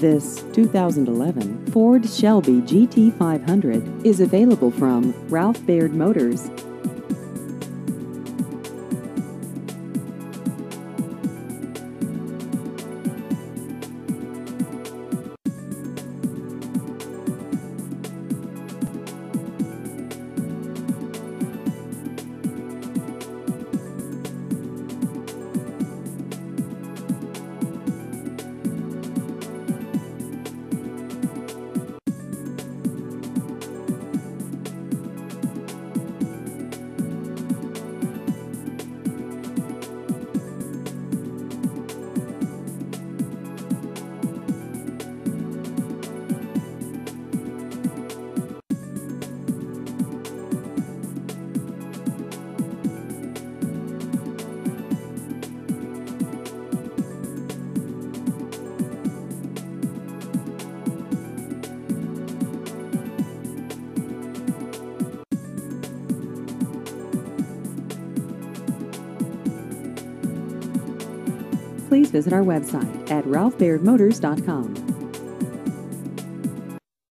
This 2011 Ford Shelby GT500 is available from Ralph Baird Motors. Please visit our website at ralphbairdmotors.com.